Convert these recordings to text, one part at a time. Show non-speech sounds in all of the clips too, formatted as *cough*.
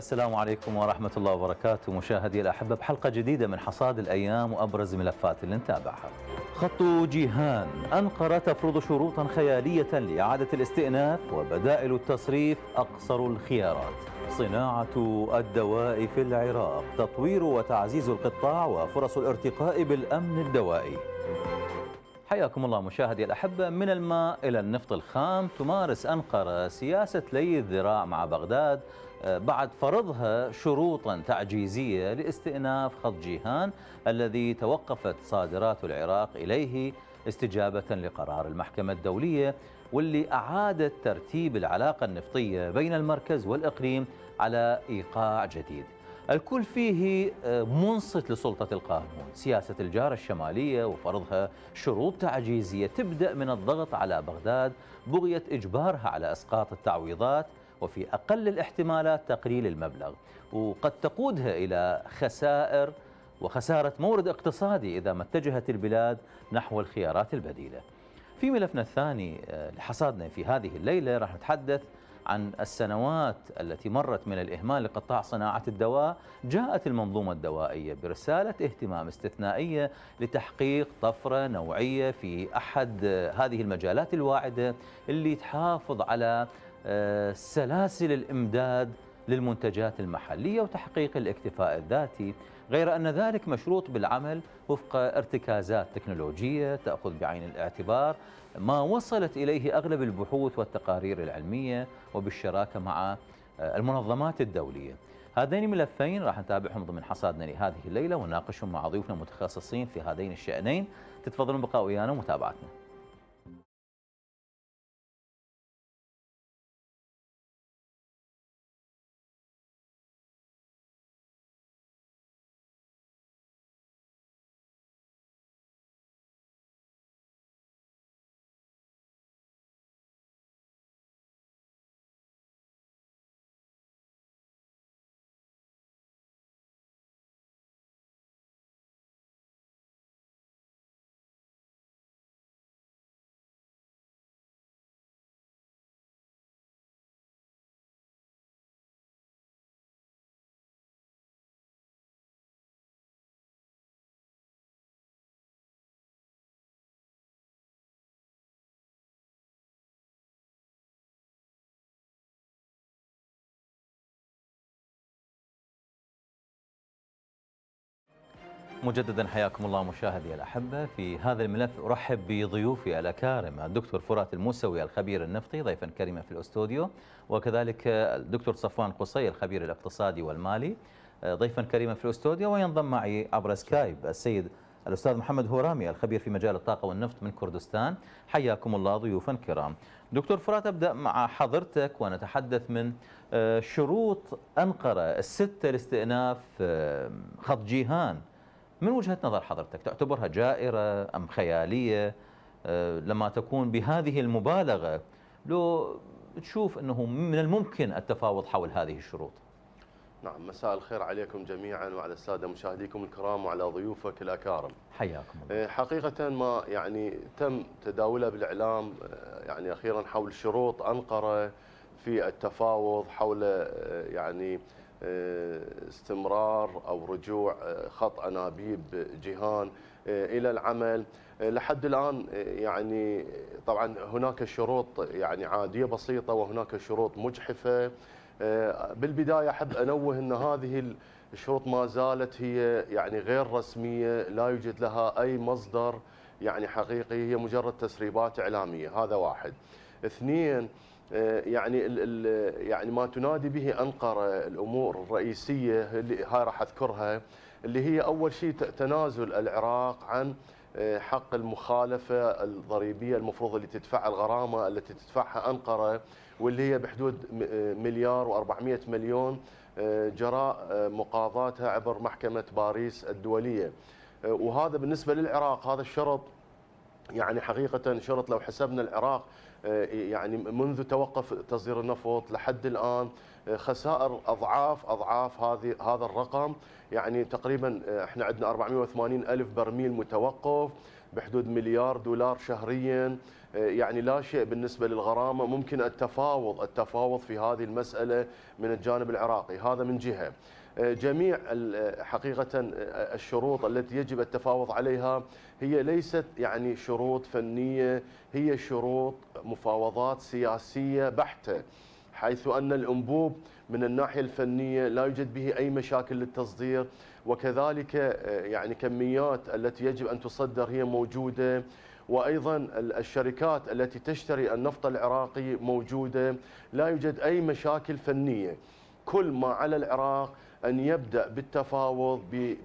السلام عليكم ورحمة الله وبركاته. مشاهدي الأحبة بحلقة جديدة من حصاد الأيام وأبرز ملفات اللي نتابعها. خط جيهان. أنقرة تفرض شروطا خيالية لإعادة الاستئناف وبدائل التصريف أقصر الخيارات. صناعة الدواء في العراق تطوير وتعزيز القطاع وفرص الارتقاء بالأمن الدوائي. حياكم الله مشاهدي الأحبة. من الماء إلى النفط الخام تمارس أنقرة سياسة لي الذراع مع بغداد. بعد فرضها شروطا تعجيزية لاستئناف خط جيهان الذي توقفت صادرات العراق إليه استجابة لقرار المحكمة الدولية واللي أعادت ترتيب العلاقة النفطية بين المركز والإقليم على إيقاع جديد. الكل فيه آه، منصت لسلطة القانون. سياسة الجارة الشمالية وفرضها شروط تعجيزية تبدأ من الضغط على بغداد بغية إجبارها على إسقاط التعويضات وفي أقل الاحتمالات تقليل المبلغ. وقد تقودها إلى خسائر وخسارة مورد اقتصادي إذا ما اتجهت البلاد نحو الخيارات البديلة. في ملفنا الثاني آه، لحصادنا في هذه الليلة راح نتحدث عن السنوات التي مرت من الإهمال لقطاع صناعة الدواء. جاءت المنظومة الدوائية برسالة اهتمام استثنائية لتحقيق طفرة نوعية في أحد هذه المجالات الواعدة اللي تحافظ على آه، سلاسل الإمداد للمنتجات المحلية وتحقيق الاكتفاء الذاتي. غير أن ذلك مشروط بالعمل وفق ارتكازات تكنولوجية تأخذ بعين الاعتبار ما وصلت إليه أغلب البحوث والتقارير العلمية وبالشراكة مع آه، المنظمات الدولية. هذين ملفين راح نتابعهم ضمن حصادنا لهذه الليلة ونناقشهم مع ضيوفنا المتخصصين في هذين الشأنين. تتفضلون بقاء ويانا ومتابعتنا. مجددا حياكم الله مشاهدي الأحبة. في هذا الملف أرحب بضيوفي الأكارم الدكتور فرات الموسوي الخبير النفطي ضيفا كريما في الأستوديو وكذلك الدكتور صفوان قصي الخبير الاقتصادي والمالي ضيفا كريما في الأستوديو وينضم معي عبر سكايب السيد الأستاذ محمد هورامي الخبير في مجال الطاقة والنفط من كردستان. حياكم الله ضيوفا كرام. دكتور فرات أبدأ مع حضرتك ونتحدث من آه، شروط أنقرة الستة لاستئناف آه، خط جيهان. من وجهة نظر حضرتك تعتبرها جائرة أم خيالية آه، لما تكون بهذه المبالغة لو تشوف أنه من الممكن التفاوض حول هذه الشروط نعم مساء الخير عليكم جميعا وعلى السادة مشاهديكم الكرام وعلى ضيوفك الأكارم. حياكم الله. آه، حقيقة ما يعني تم تداوله بالإعلام آه، يعني أخيرا حول شروط أنقرة في التفاوض حول يعني استمرار أو رجوع خط أنابيب جيهان إلى العمل. لحد الآن يعني طبعا هناك شروط يعني عادية بسيطة وهناك شروط مجحفة. بالبداية أحب أنوه إن هذه الشروط ما زالت هي يعني غير رسمية لا يوجد لها أي مصدر يعني حقيقي هي مجرد تسريبات إعلامية. هذا واحد. اثنين آه، يعني يعني ما تنادي به أنقرة الأمور الرئيسية اللي هاي راح أذكرها اللي هي أول شيء تنازل العراق عن آه، حق المخالفة الضريبية المفروض اللي تدفع الغرامة التي تدفعها أنقرة واللي هي بحدود آه، مليار و400 مليون جراء مقاضاتها عبر محكمة باريس الدولية. وهذا بالنسبة للعراق هذا الشرط يعني حقيقة شرط لو حسبنا العراق آه، يعني منذ توقف تصدير النفط لحد الآن آه، خسائر أضعاف أضعاف هذه هذا الرقم. يعني تقريبا آه، إحنا عندنا 480 ألف برميل متوقف بحدود مليار دولار شهريا. يعني لا شيء بالنسبة للغرامة. ممكن التفاوض التفاوض في هذه المسألة من الجانب العراقي. هذا من جهة. جميع حقيقة الشروط التي يجب التفاوض عليها هي ليست يعني شروط فنية هي شروط مفاوضات سياسية بحتة حيث أن الأنبوب من الناحية الفنية لا يوجد به أي مشاكل للتصدير وكذلك يعني كميات التي يجب أن تصدر هي موجودة وأيضا الشركات التي تشتري النفط العراقي موجودة لا يوجد أي مشاكل فنية. كل ما على العراق أن يبدأ بالتفاوض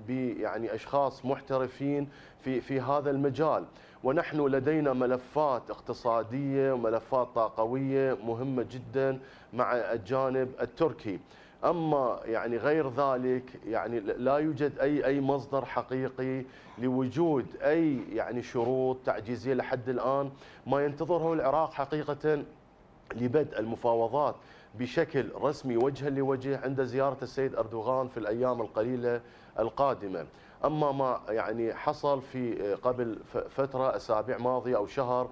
ب يعني أشخاص محترفين في في هذا المجال. ونحن لدينا ملفات اقتصادية وملفات طاقوية مهمة جدا مع الجانب التركي. أما يعني غير ذلك يعني لا يوجد أي أي مصدر حقيقي لوجود أي يعني شروط تعجيزية لحد الآن. ما ينتظره العراق حقيقه لبدء المفاوضات. بشكل رسمي وجها لوجه عند زيارة السيد أردوغان في الأيام القليلة القادمة. أما ما يعني حصل في قبل فترة أسابيع ماضية أو شهر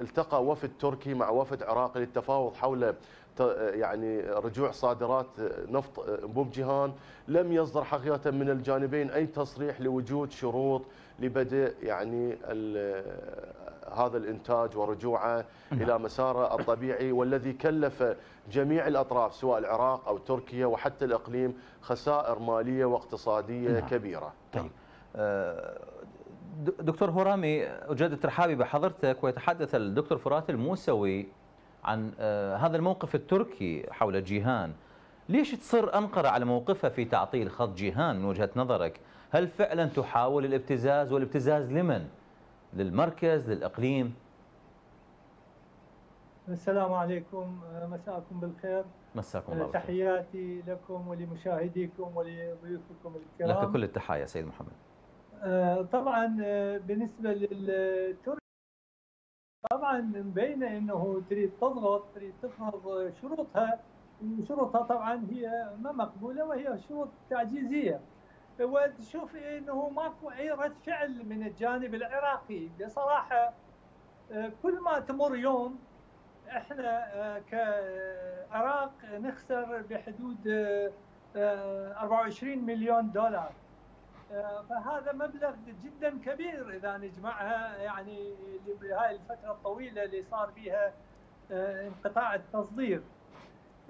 التقى وفد تركي مع وفد عراقي للتفاوض حول يعني رجوع صادرات نفط انبوب جيهان لم يصدر حقيقة من الجانبين أي تصريح لوجود شروط لبدء يعني هذا الإنتاج ورجوعه نعم. إلى مساره الطبيعي والذي كلف جميع الأطراف سواء العراق أو تركيا وحتى الإقليم خسائر مالية واقتصادية نعم. كبيرة. طيب آه، دكتور هرامي أجدد ترحابي بحضرتك ويتحدث الدكتور فرات الموسوي عن آه، هذا الموقف التركي حول جيهان. ليش تصر أنقرة على موقفها في تعطيل خط جيهان من وجهة نظرك؟ هل فعلا تحاول الابتزاز؟ والابتزاز لمن؟ للمركز؟ للإقليم؟ السلام عليكم آه، مساءكم بالخير. مساكم الله بالخير. تحياتي لكم ولمشاهديكم ولضيوفكم الكرام. لك كل التحايا سيد محمد. آه، طبعا بالنسبة للترك طبعا مبينه إنه تريد تضغط تريد تفرض شروطها. وشروطها طبعا هي ما مقبولة وهي شروط تعجيزية. وتشوف إنه ماكو أي رد فعل من الجانب العراقي. بصراحة كل ما تمر يوم إحنا كعراق نخسر بحدود 24 مليون دولار. آه، فهذا مبلغ جدا كبير إذا نجمعها يعني بهاي الفترة الطويلة اللي صار بها آه، انقطاع التصدير.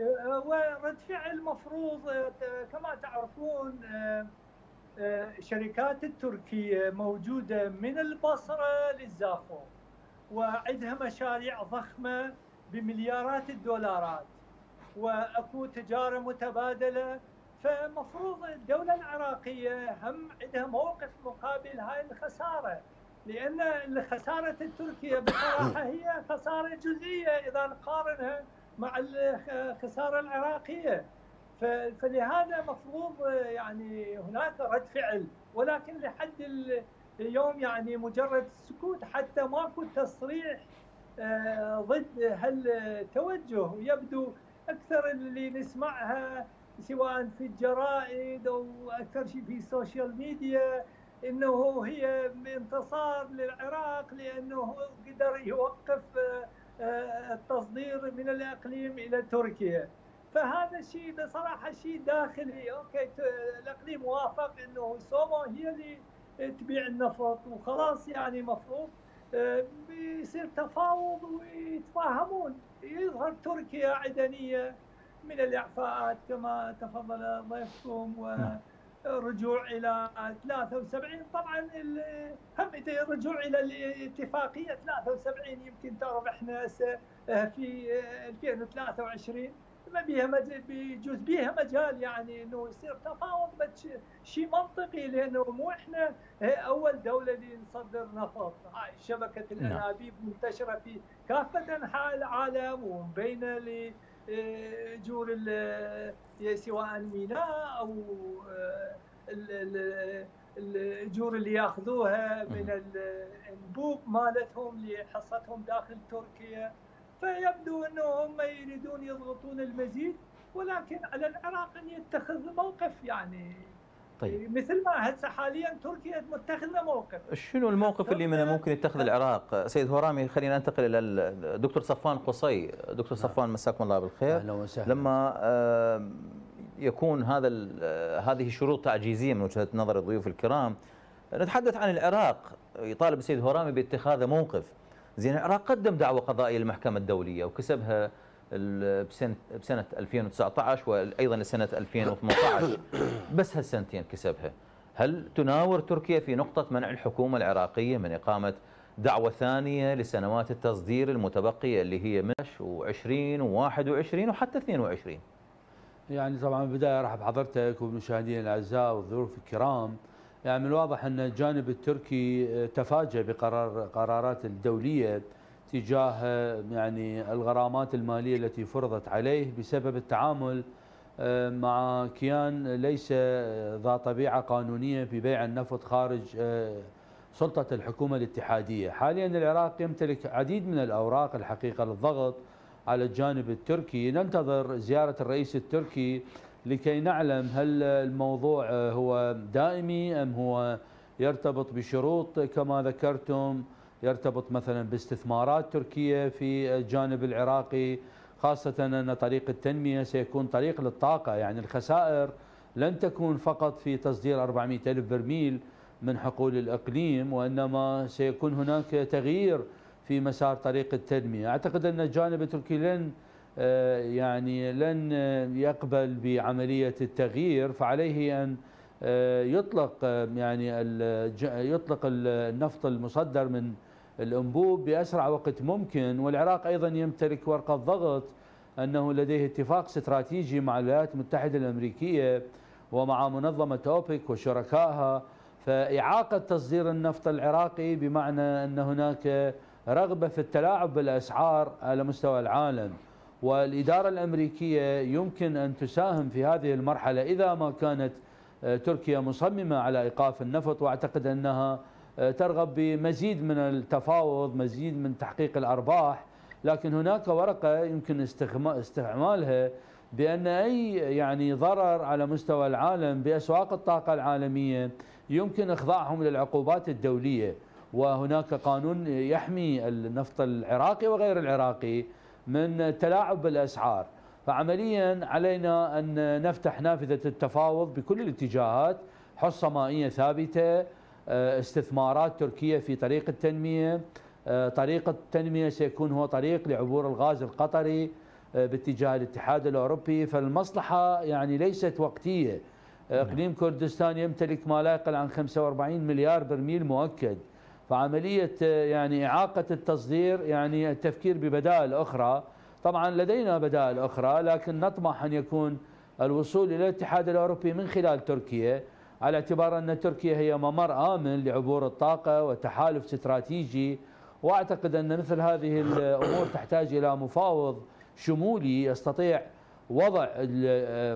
آه، ورد فعل مفروض كما تعرفون شركات التركية موجودة من البصرة للزافو وعندها مشاريع ضخمة بمليارات الدولارات وأكو تجارة متبادلة فمفروض الدولة العراقية هم عندها موقف مقابل هاي الخسارة لأن خسارة تركيا بصراحة *coughs* هي خسارة جزئية إذا نقارنها مع الخسارة العراقية. فلهذا مفروض يعني هناك رد فعل ولكن لحد اليوم يعني مجرد سكوت حتى ماكو تصريح آه، ضد هالتوجه. يبدو أكثر اللي نسمعها سواء في الجرائد أو أكثر شيء في السوشيال ميديا إنه هي انتصار للعراق لأنه قدر يوقف آه، التصدير من الإقليم إلى تركيا. فهذا الشيء بصراحه شيء داخلي. أوكي الإقليم وافق إنه سومو هي اللي تبيع النفط وخلاص يعني مفروض آه، بيصير تفاوض ويتفاهمون. يظهر تركيا عدنية من الإعفاءات كما تفضل ضيفكم ورجوع إلى 73 طبعا هم الرجوع إلى الاتفاقية 73 يمكن تعرف إحنا في 2023 ما بيها بيجوز بيها مجال يعني إنه يصير تفاوض شيء منطقي لأنه مو إحنا أول دولة اللي نصدر نفط. هاي شبكة نعم. الأنابيب منتشرة في كافة انحاء العالم ومبينه جور سواء الميناء أو آه، الاجور اللي يأخذوها من الانبوب مالتهم لحصتهم داخل تركيا. فيبدو أنهم يريدون يضغطون المزيد ولكن على العراق أن يتخذ موقف يعني. طيب. مثل ما هسه حاليا تركيا متخذة موقف. شنو الموقف اللي منه ممكن يتخذ العراق؟ سيد هرامي خلينا ننتقل إلى الدكتور صفوان قصي. دكتور صفوان نعم. مساكم الله بالخير. أهلا وسهلا. لما يكون هذا هذه شروط تعجيزية من وجهة نظر الضيوف الكرام نتحدث عن العراق. يطالب السيد هرامي باتخاذ موقف. زين العراق قدم دعوة قضائية للمحكمة الدولية وكسبها بسنه بسنة 2019 وأيضا سنة 2018 بس هالسنتين كسبها هل تناور تركيا في نقطة منع الحكومة العراقية من إقامة دعوة ثانية لسنوات التصدير المتبقية اللي هي 20 و21 وحتى 22 يعني طبعا بدايه ارحب بحضرتك وبمشاهدينا الأعزاء والضيوف الكرام. يعني من الواضح أن الجانب التركي تفاجأ بقرار قرارات الدولية. تجاه يعني الغرامات المالية التي فرضت عليه بسبب التعامل آه، مع كيان ليس ذا طبيعة قانونية في بيع النفط خارج آه، سلطة الحكومة الاتحادية، حاليا العراق يمتلك عديد من الأوراق الحقيقة للضغط على الجانب التركي، ننتظر زيارة الرئيس التركي لكي نعلم هل الموضوع هو دائمي أم هو يرتبط بشروط كما ذكرتم. يرتبط مثلا باستثمارات تركيا في الجانب العراقي خاصة أن طريق التنمية سيكون طريق للطاقة. يعني الخسائر لن تكون فقط في تصدير 400 ألف برميل من حقول الإقليم وإنما سيكون هناك تغيير في مسار طريق التنمية. أعتقد أن الجانب التركي لن آه، يعني لن يقبل بعملية التغيير فعليه أن آه، يطلق آه، يعني يطلق النفط المصدر من الأنبوب بأسرع وقت ممكن والعراق أيضا يمتلك ورقة ضغط أنه لديه اتفاق استراتيجي مع الولايات المتحدة الأمريكية ومع منظمة أوبك وشركائها فإعاقة تصدير النفط العراقي بمعنى أن هناك رغبة في التلاعب بالأسعار على مستوى العالم. والإدارة الأمريكية يمكن أن تساهم في هذه المرحلة إذا ما كانت آه، تركيا مصممة على إيقاف النفط وأعتقد أنها ترغب بمزيد من التفاوض مزيد من تحقيق الأرباح. لكن هناك ورقة يمكن استعمالها بأن أي يعني ضرر على مستوى العالم بأسواق الطاقة العالمية يمكن إخضاعهم للعقوبات الدولية. وهناك قانون يحمي النفط العراقي وغير العراقي من التلاعب بالأسعار. فعمليا علينا أن نفتح نافذة التفاوض بكل الاتجاهات حصة مائية ثابتة آه، استثمارات تركيا في طريق التنمية. آه، طريق التنمية سيكون هو طريق لعبور الغاز القطري آه، باتجاه الاتحاد الأوروبي. فالمصلحة يعني ليست وقتية. إقليم كردستان يمتلك ما لا يقل عن 45 مليار برميل مؤكد. فعملية يعني إعاقة التصدير يعني التفكير ببدائل أخرى. طبعا لدينا بدائل أخرى لكن نطمح أن يكون الوصول إلى الاتحاد الأوروبي من خلال تركيا. على اعتبار أن تركيا هي ممر آمن لعبور الطاقة وتحالف استراتيجي وأعتقد أن مثل هذه الأمور تحتاج إلى مفاوض شمولي يستطيع وضع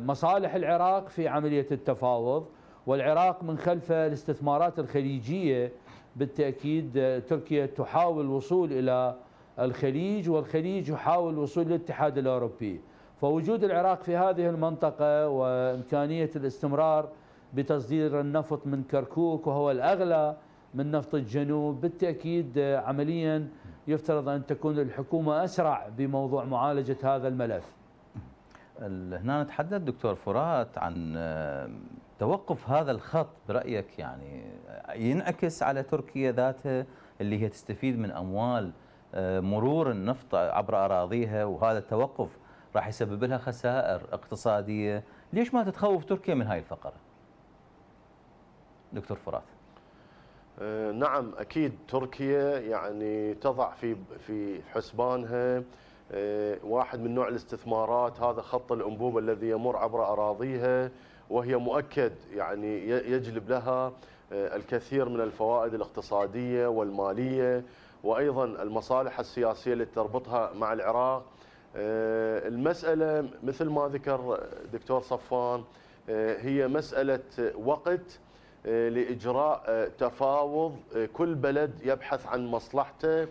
مصالح العراق في عملية التفاوض والعراق من خلف الاستثمارات الخليجية بالتأكيد تركيا تحاول الوصول إلى الخليج والخليج يحاول الوصول للاتحاد الأوروبي. فوجود العراق في هذه المنطقة وإمكانية الاستمرار بتصدير النفط من كركوك وهو الأغلى من نفط الجنوب. بالتأكيد عمليا يفترض أن تكون الحكومة أسرع بموضوع معالجة هذا الملف. هنا نتحدث دكتور فرات عن توقف هذا الخط برأيك يعني ينعكس على تركيا ذاتها اللي هي تستفيد من أموال مرور النفط عبر أراضيها وهذا التوقف راح يسبب لها خسائر اقتصادية. ليش ما تتخوف تركيا من هاي الفقرة؟ دكتور فرات. آه، نعم أكيد تركيا يعني تضع في في حسبانها آه، واحد من نوع الاستثمارات هذا خط الانبوب الذي يمر عبر أراضيها وهي مؤكد يعني يجلب لها آه، الكثير من الفوائد الاقتصادية والمالية وأيضا المصالح السياسية التي تربطها مع العراق. المسألة مثل ما ذكر دكتور صفان هي مسألة وقت آه، لإجراء آه، تفاوض آه، كل بلد يبحث عن مصلحته.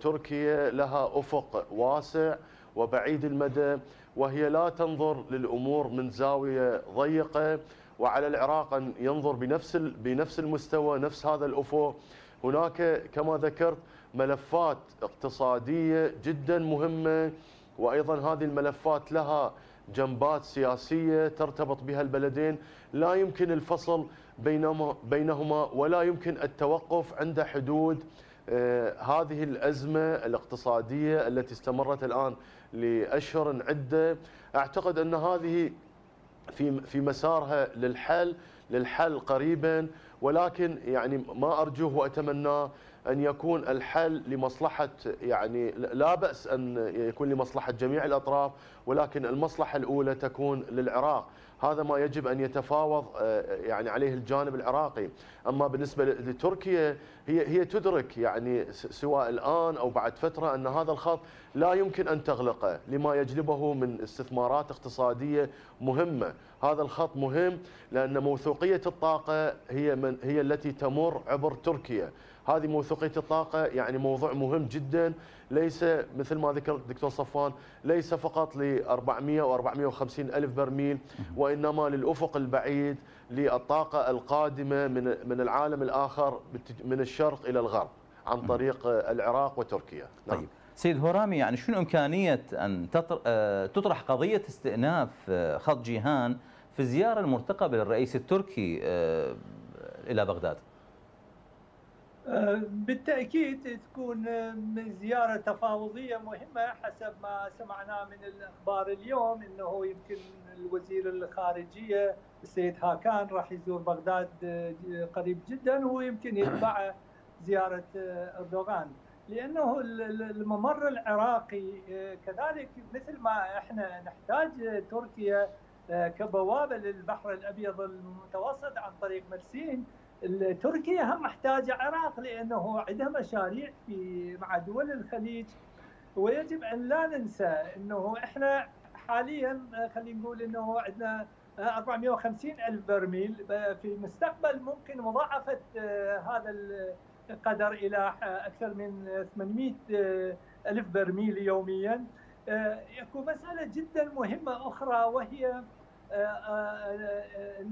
تركيا لها أفق واسع وبعيد المدى وهي لا تنظر للأمور من زاوية ضيقة. وعلى العراق أن ينظر بنفس بنفس المستوى نفس هذا الأفق. هناك كما ذكرت ملفات اقتصادية جدا مهمة وأيضا هذه الملفات لها جنبات سياسية ترتبط بها البلدين. لا يمكن الفصل بينهما ولا يمكن التوقف عند حدود آه، هذه الأزمة الاقتصادية التي استمرت الآن لأشهر عدة. أعتقد أن هذه في في مسارها للحل للحل قريبا ولكن يعني ما أرجوه وأتمناه أن يكون الحل لمصلحة يعني لا بأس أن يكون لمصلحة جميع الأطراف ولكن المصلحة الأولى تكون للعراق. هذا ما يجب أن يتفاوض آه، يعني عليه الجانب العراقي. أما بالنسبة لتركيا هي هي تدرك يعني سواء الآن أو بعد فترة أن هذا الخط لا يمكن أن تغلقه لما يجلبه من استثمارات اقتصادية مهمة. هذا الخط مهم لأن موثوقية الطاقة هي من هي التي تمر عبر تركيا. هذه موثوقيه الطاقة يعني موضوع مهم جدا ليس مثل ما ذكر الدكتور صفوان ليس فقط ل 400 و 450 ألف برميل وإنما للأفق البعيد للطاقة القادمة من من العالم الآخر من الشرق إلى الغرب عن طريق العراق وتركيا نعم. طيب سيد هرامي يعني شنو إمكانية أن آه، تطرح قضية استئناف آه، خط جيهان في الزياره المرتقبة للرئيس التركي آه، إلى بغداد؟ بالتأكيد تكون زيارة تفاوضية مهمة حسب ما سمعناه من الأخبار اليوم أنه يمكن الوزير الخارجية السيد هاكان راح يزور بغداد قريب جدا ويمكن يتبع زيارة أردوغان. لأنه الممر العراقي كذلك مثل ما إحنا نحتاج تركيا كبوابة للبحر الأبيض المتوسط عن طريق مرسين تركيا هم محتاجة عراق لأنه عندها مشاريع في مع دول الخليج. ويجب أن لا ننسى أنه إحنا حاليا خلينا نقول أنه عندنا 450 ألف برميل. في المستقبل ممكن مضاعفة هذا القدر إلى أكثر من 800 ألف برميل يوميا. يكون مسألة جدا مهمة أخرى وهي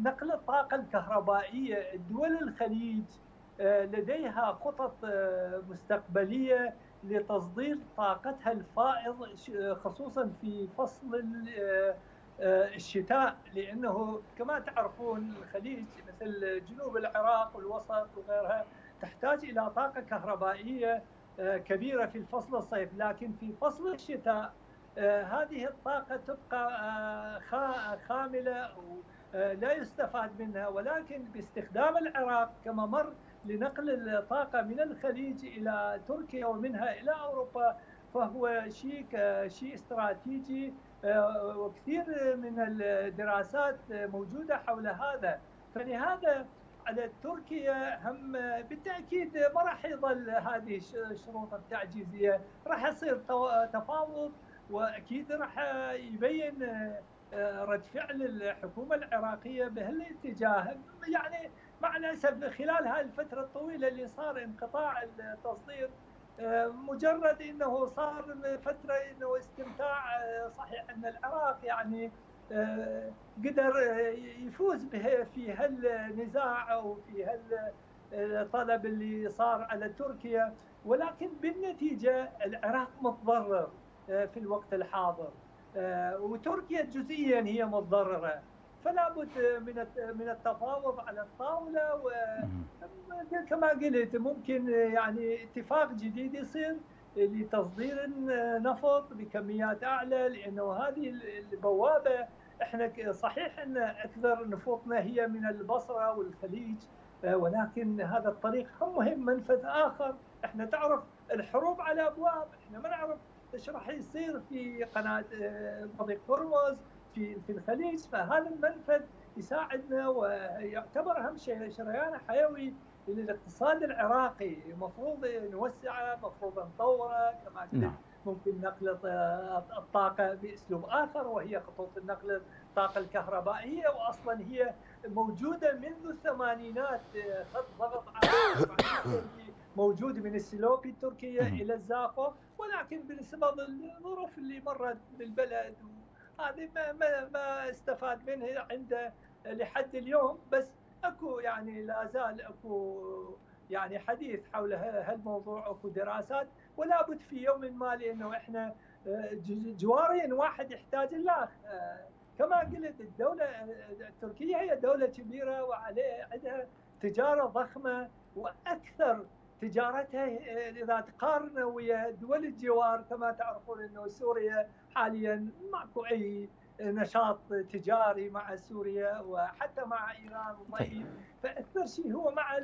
نقل الطاقة الكهربائية. دول الخليج لديها خطط مستقبلية لتصدير طاقتها الفائض خصوصا في فصل الشتاء. لأنه كما تعرفون الخليج مثل جنوب العراق والوسط وغيرها تحتاج إلى طاقة كهربائية كبيرة في الفصل الصيف. لكن في فصل الشتاء آه، هذه الطاقة تبقى آه، خاملة آه، يستفاد منها. ولكن باستخدام العراق كممر لنقل الطاقة من الخليج إلى تركيا ومنها إلى أوروبا فهو شيء شيء استراتيجي وكثير من الدراسات موجودة حول هذا. فلهذا على تركيا هم بالتأكيد ما راح يظل هذه الشروط التعجيزية. راح يصير تفاوض وأكيد راح يبين آه، رد فعل الحكومة العراقية بهالاتجاه يعني مع الاسف خلال هاي الفترة الطويلة اللي صار انقطاع التصدير آه، مجرد إنه صار فترة إنه استمتاع آه، صحيح أن العراق يعني قدر يفوز في هالنزاع أو في هالطلب اللي صار على تركيا. ولكن بالنتيجة العراق متضرر. في الوقت الحاضر. آه، وتركيا جزئيا هي متضررة. فلا بد من من التفاوض على الطاولة وكما قلت ممكن يعني اتفاق جديد يصير لتصدير النفط بكميات أعلى لأنه هذه البوابة إحنا صحيح أن أكثر نفوطنا هي من البصرة والخليج آه، ولكن هذا الطريق هم مهم. منفذ آخر إحنا تعرف الحروب على أبواب إحنا ما نعرف إيش راح يصير في قناة مضيق آه، هرمز في في الخليج. فهذا المنفذ يساعدنا ويعتبر أهم شيء شريان حيوي للاقتصاد العراقي. المفروض نوسعه المفروض نطوره. كما قلت نعم. ممكن نقل الطاقة بأسلوب آخر وهي خطوط النقل الطاقة الكهربائية. وأصلا هي موجودة منذ الثمانينات آه، خط ضغط *coughs* موجود من السلوبي التركية إلى الزاقو ولكن بسبب الظروف اللي مرت بالبلد هذه ما, ما, ما استفاد منها عند لحد اليوم بس أكو يعني لا زال أكو يعني حديث حول هالموضوع أكو دراسات ولا بد في يوم ما لأنه إحنا جوارين واحد يحتاج الاخ كما قلت الدولة التركيه هي دولة كبيرة وعليه عندها تجارة ضخمة وأكثر تجارتها إذا تقارن ويا دول الجوار كما تعرفون إنه سوريا حاليا ماكو أي نشاط تجاري مع سوريا وحتى مع إيران وضعيف طيب. فأكثر شيء هو مع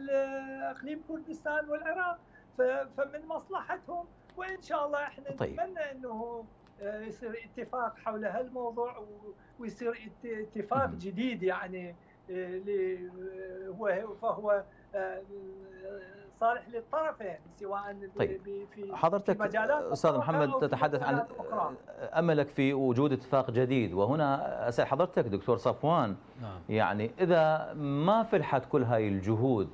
اقليم كردستان والعراق فمن مصلحتهم وإن شاء الله إحنا طيب. نتمنى إنه آه، يصير اتفاق حول هالموضوع ويصير اتفاق جديد يعني آه، هو فهو آه، صالح للطرفين سواء طيب. في حضرتك أستاذ محمد تتحدث عن أملك في وجود اتفاق جديد وهنا أسأل حضرتك دكتور صفوان نعم. يعني إذا ما فلحت كل هاي الجهود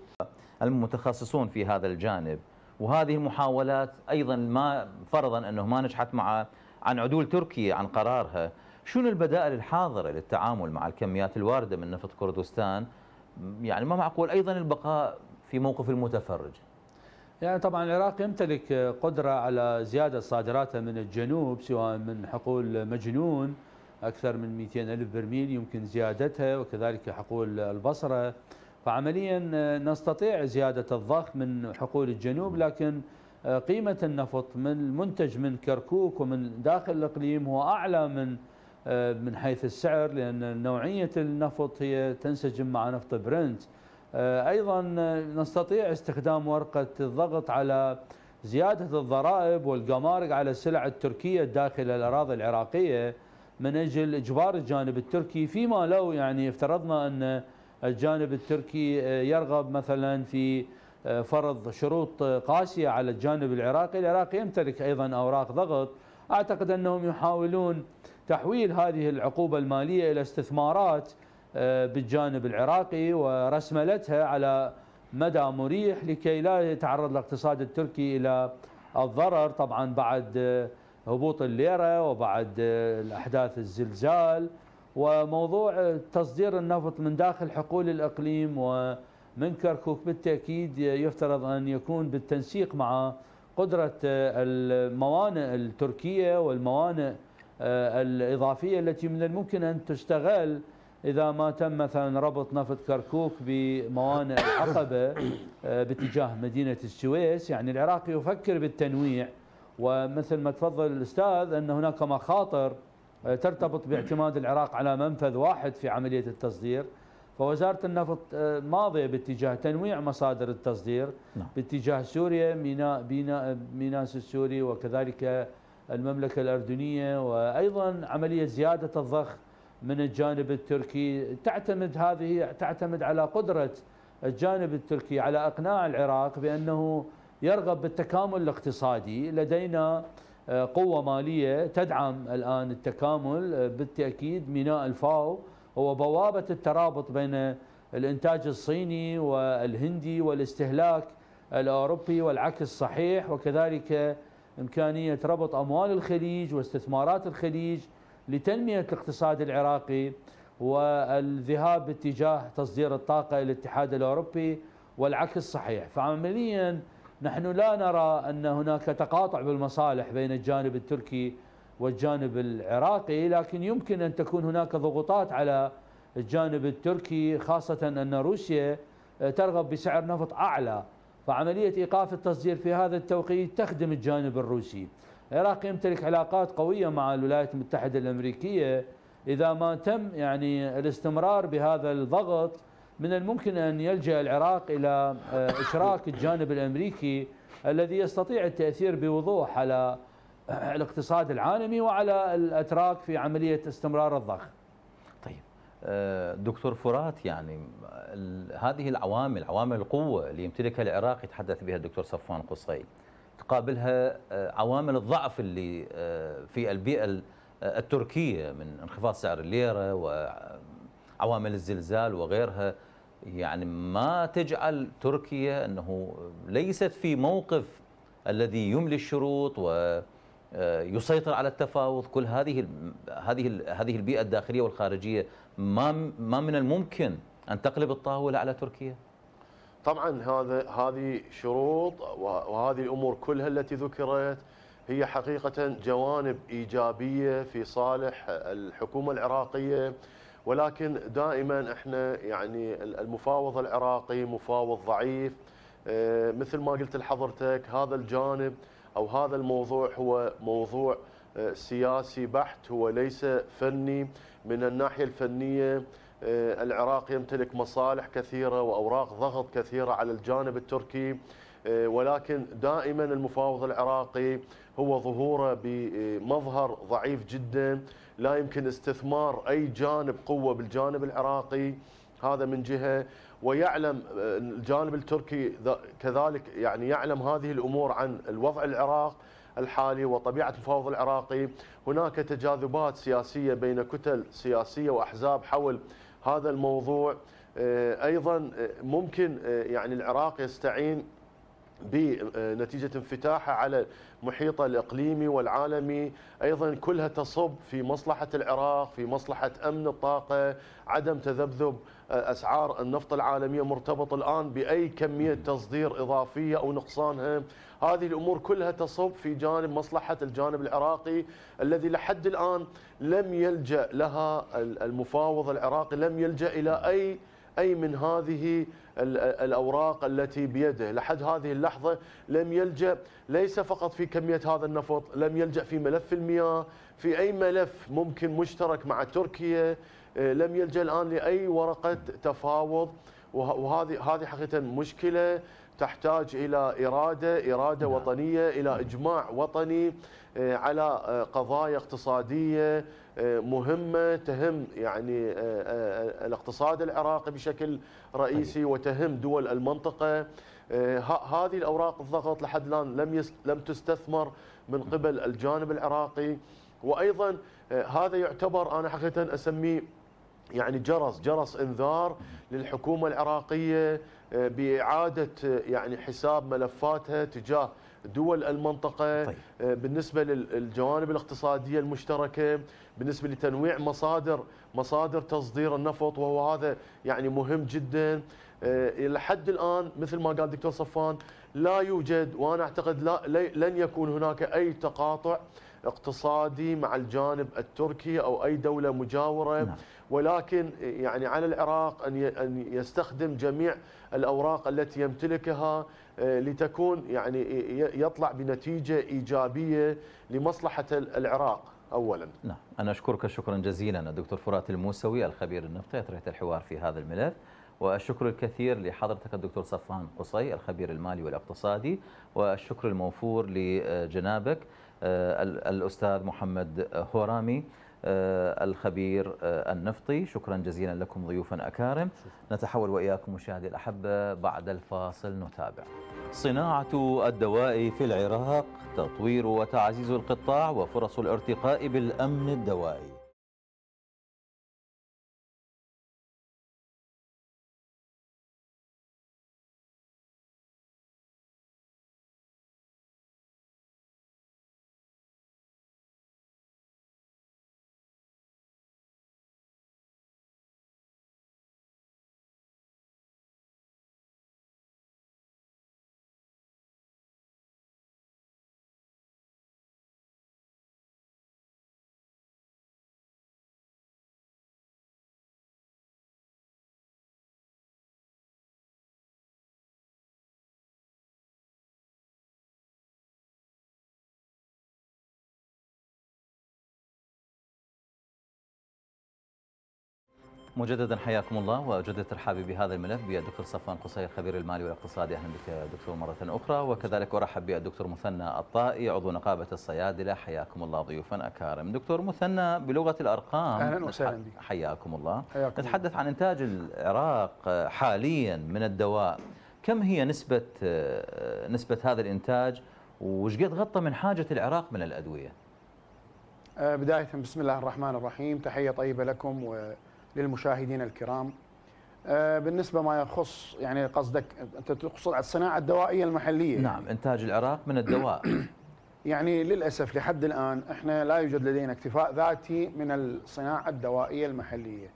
المتخصصون في هذا الجانب وهذه المحاولات أيضا ما فرضا أنه ما نجحت مع عن عدول تركيا عن قرارها شنو البدائل الحاضرة للتعامل مع الكميات الواردة من نفط كردستان يعني ما معقول أيضا البقاء في موقف المتفرج. يعني طبعا العراق يمتلك قدرة على زيادة صادراته من الجنوب سواء من حقول مجنون أكثر من 200 ألف برميل يمكن زيادتها وكذلك حقول البصرة. فعمليا نستطيع زيادة الضخ من حقول الجنوب لكن قيمة النفط من المنتج من كركوك ومن داخل الإقليم هو أعلى من من حيث السعر لأن نوعية النفط هي تنسجم مع نفط برنت. آه، أيضا نستطيع استخدام ورقة الضغط على زيادة الضرائب والجمارك على السلع التركية داخل الأراضي العراقية من أجل إجبار الجانب التركي. فيما لو يعني افترضنا أن الجانب التركي آه، يرغب مثلا في آه، فرض شروط قاسية على الجانب العراقي، العراق يمتلك أيضا أوراق ضغط، أعتقد أنهم يحاولون تحويل هذه العقوبة المالية إلى استثمارات آه، بالجانب العراقي ورسملتها على مدى مريح لكي لا يتعرض الاقتصاد التركي إلى الضرر. طبعا بعد آه، هبوط الليرة وبعد آه، الأحداث الزلزال وموضوع تصدير النفط من داخل حقول الإقليم. ومن كركوك بالتأكيد يفترض أن يكون بالتنسيق مع قدرة الموانئ التركية والموانئ الإضافية التي من الممكن أن تستغل إذا ما تم مثلا ربط نفط كركوك بموانئ العقبة آه، باتجاه مدينة السويس يعني العراق يفكر بالتنويع ومثل ما تفضل الأستاذ أن هناك مخاطر آه، ترتبط باعتماد العراق على منفذ واحد في عملية التصدير فوزارة النفط آه، ماضية باتجاه تنويع مصادر التصدير نعم. باتجاه سوريا ميناء بيناء ميناس السوري وكذلك المملكة الأردنية وأيضا عملية زيادة الضخ من الجانب التركي تعتمد هذه تعتمد على قدرة الجانب التركي على إقناع العراق بأنه يرغب بالتكامل الاقتصادي. لدينا آه، قوة مالية تدعم الآن التكامل آه، بالتأكيد ميناء الفاو هو بوابة الترابط بين الإنتاج الصيني والهندي والاستهلاك الأوروبي والعكس صحيح وكذلك إمكانية ربط أموال الخليج واستثمارات الخليج لتنمية الاقتصاد العراقي والذهاب باتجاه تصدير الطاقة إلى الاتحاد الأوروبي والعكس صحيح. فعمليا نحن لا نرى أن هناك تقاطع بالمصالح بين الجانب التركي والجانب العراقي لكن يمكن أن تكون هناك ضغوطات على الجانب التركي خاصة أن روسيا ترغب بسعر نفط أعلى. فعملية إيقاف التصدير في هذا التوقيت تخدم الجانب الروسي. العراق يمتلك علاقات قوية مع الولايات المتحدة الأمريكية. إذا ما تم يعني الاستمرار بهذا الضغط من الممكن أن يلجأ العراق إلى آه، إشراك الجانب الأمريكي الذي يستطيع التأثير بوضوح على الاقتصاد العالمي وعلى الأتراك في عملية استمرار الضخ. طيب آه، دكتور فرات يعني هذه العوامل عوامل القوة اللي يمتلكها العراق يتحدث بها الدكتور صفوان قصي. تقابلها آه، عوامل الضعف اللي آه، في البيئة آه، التركية من انخفاض سعر الليرة وعوامل الزلزال وغيرها. يعني ما تجعل تركيا أنه ليست في موقف الذي يملي الشروط و يسيطر على التفاوض. كل هذه هذه هذه البيئة الداخلية والخارجية ما ما من الممكن أن تقلب الطاولة على تركيا. طبعا هذا هذه شروط وهذه الأمور كلها التي ذكرت هي حقيقة جوانب إيجابية في صالح الحكومة العراقية. ولكن دائما إحنا يعني المفاوض العراقي مفاوض ضعيف. آه، مثل ما قلت لحضرتك هذا الجانب أو هذا الموضوع هو موضوع آه، سياسي بحت هو ليس فني. من الناحية الفنية العراق يمتلك مصالح كثيرة وأوراق ضغط كثيرة على الجانب التركي ولكن دائما المفاوض العراقي هو ظهوره بمظهر ضعيف جدا لا يمكن استثمار أي جانب قوة بالجانب العراقي. هذا من جهة. ويعلم آه، الجانب التركي كذلك يعني يعلم هذه الأمور عن الوضع العراق الحالي وطبيعة المفاوض العراقي، هناك تجاذبات سياسية بين كتل سياسية وأحزاب حول هذا الموضوع، آه، أيضا آه، ممكن يعني العراق يستعين بنتيجة انفتاحه على محيطه الإقليمي والعالمي. أيضا كلها تصب في مصلحة العراق في مصلحة أمن الطاقة عدم تذبذب أسعار النفط العالمية مرتبط الآن بأي كمية تصدير إضافية أو نقصانها. هذه الأمور كلها تصب في جانب مصلحة الجانب العراقي الذي لحد الآن لم يلجأ لها المفاوض العراقي لم يلجأ إلى أي أي من هذه الأوراق التي بيده. لحد هذه اللحظة لم يلجأ ليس فقط في كمية هذا النفط لم يلجأ في ملف المياه في أي ملف ممكن مشترك مع تركيا لم يلجأ الآن لأي ورقة تفاوض وهذه هذه حقيقة مشكلة تحتاج إلى إرادة إرادة نعم. وطنية إلى إجماع وطني آه، على آه، قضايا اقتصادية مهمة تهم يعني الاقتصاد العراقي بشكل رئيسي. وتهم دول المنطقة هذه الأوراق الضغط لحد الآن لم لم تستثمر من قبل الجانب العراقي وأيضا هذا يعتبر أنا حقيقة أسميه يعني جرس جرس إنذار للحكومة العراقية آه، بإعادة آه، يعني حساب ملفاتها تجاه دول المنطقة طيب. آه، بالنسبة للجوانب الاقتصادية المشتركة بالنسبة لتنويع مصادر مصادر تصدير النفط وهو هذا يعني مهم جدا لحد الآن مثل ما قال دكتور صفان لا يوجد وأنا أعتقد لا لن يكون هناك أي تقاطع اقتصادي مع الجانب التركي أو أي دولة مجاورة نعم. ولكن يعني على العراق أن أن يستخدم جميع الأوراق التي يمتلكها آه، لتكون يعني يطلع بنتيجة إيجابية لمصلحة العراق اولا. نعم، أنا أشكرك شكرا جزيلا الدكتور فرات الموسوي الخبير النفطي اثريت الحوار في هذا الملف. والشكر الكثير لحضرتك الدكتور صفان قصي الخبير المالي والاقتصادي والشكر الموفور لجنابك آه، الأستاذ محمد هورامي الخبير آه، النفطي. شكرا جزيلا لكم ضيوفا أكارم. نتحول وإياكم مشاهدي الأحبة بعد الفاصل. نتابع. صناعة الدواء في العراق تطوير وتعزيز القطاع وفرص الارتقاء بالأمن الدوائي. مجددا حياكم الله واجدد ترحابي بهذا الملف بالدكتور صفوان قصير خبير المالي والاقتصادي. أهلا بك دكتور مرة أخرى. وكذلك أرحب بالدكتور مثنى الطائي عضو نقابة الصيادلة. حياكم الله ضيوفا أكارم. دكتور مثنى بلغة الأرقام أهلا وسهلا بك. حياكم الله. حياكم نتحدث الله. عن إنتاج العراق حاليا من الدواء. كم هي نسبة نسبة هذا الإنتاج؟ وش قد غطى من حاجة العراق من الأدوية؟ آه، بداية بسم الله الرحمن الرحيم. تحية طيبة لكم و للمشاهدين الكرام. آه، بالنسبة ما يخص يعني قصدك أنت تقصد على الصناعة الدوائية المحلية. نعم إنتاج العراق من الدواء. *clears throat* يعني للأسف لحد الآن إحنا لا يوجد لدينا اكتفاء ذاتي من الصناعة الدوائية المحلية.